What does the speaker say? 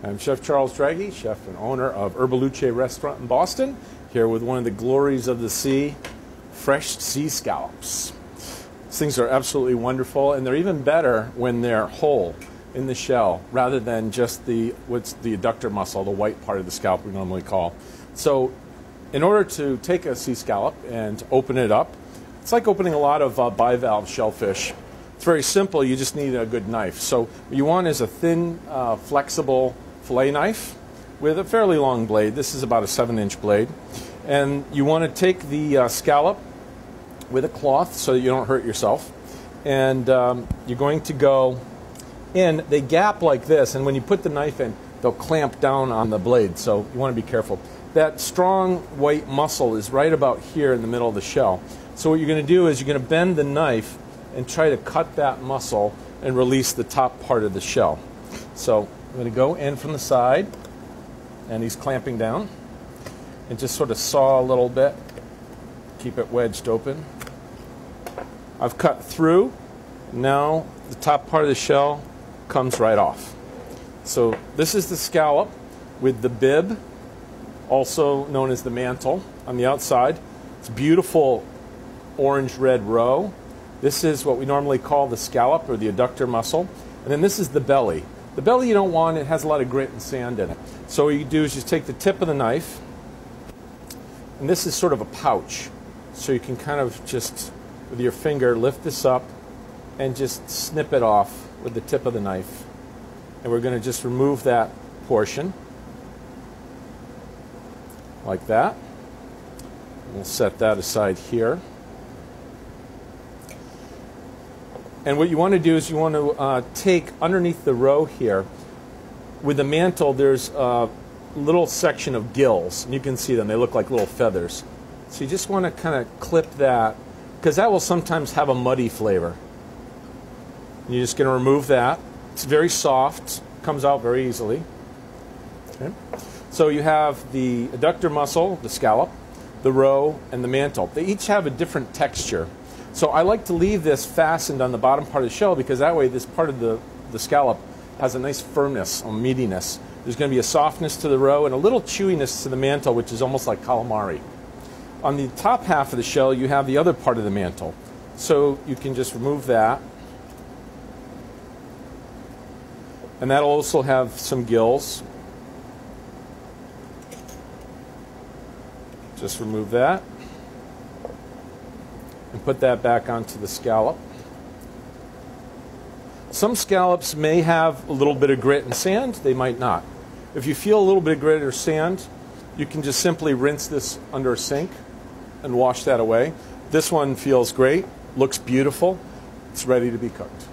I'm Chef Charles Draghi, chef and owner of Erbaluce Restaurant in Boston, here with one of the glories of the sea, fresh sea scallops. These things are absolutely wonderful, and they're even better when they're whole in the shell rather than just the what's the adductor muscle, the white part of the scallop we normally call. So, in order to take a sea scallop and open it up, it's like opening a lot of uh, bivalve shellfish. It's very simple. You just need a good knife. So what you want is a thin, uh, flexible fillet knife with a fairly long blade. This is about a seven inch blade. And you want to take the uh, scallop with a cloth so that you don't hurt yourself. And um, you're going to go in. They gap like this, and when you put the knife in, they'll clamp down on the blade. So you want to be careful. That strong white muscle is right about here in the middle of the shell. So what you're going to do is you're going to bend the knife and try to cut that muscle and release the top part of the shell. So I'm going to go in from the side, and he's clamping down, and just sort of saw a little bit, keep it wedged open. I've cut through. Now the top part of the shell comes right off. So this is the scallop with the bib, also known as the mantle, on the outside. It's beautiful orange-red roe. This is what we normally call the scallop or the adductor muscle. And then this is the belly. The belly you don't want, it has a lot of grit and sand in it. So what you do is just take the tip of the knife, and this is sort of a pouch. So you can kind of just, with your finger, lift this up and just snip it off with the tip of the knife. And we're going to just remove that portion like that. We'll set that aside here. And what you want to do is you want to uh, take underneath the roe here, with the mantle, there's a little section of gills. And you can see them, they look like little feathers. So you just want to kind of clip that, because that will sometimes have a muddy flavor. And you're just going to remove that. It's very soft, comes out very easily. Okay. So you have the adductor muscle, the scallop, the roe, and the mantle. They each have a different texture. So I like to leave this fastened on the bottom part of the shell because that way this part of the, the scallop has a nice firmness or meatiness. There's going to be a softness to the roe and a little chewiness to the mantle, which is almost like calamari. On the top half of the shell, you have the other part of the mantle. So you can just remove that. And that'll also have some gills. Just remove that and put that back onto the scallop. Some scallops may have a little bit of grit and sand, they might not. If you feel a little bit of grit or sand, you can just simply rinse this under a sink and wash that away. This one feels great, looks beautiful, it's ready to be cooked.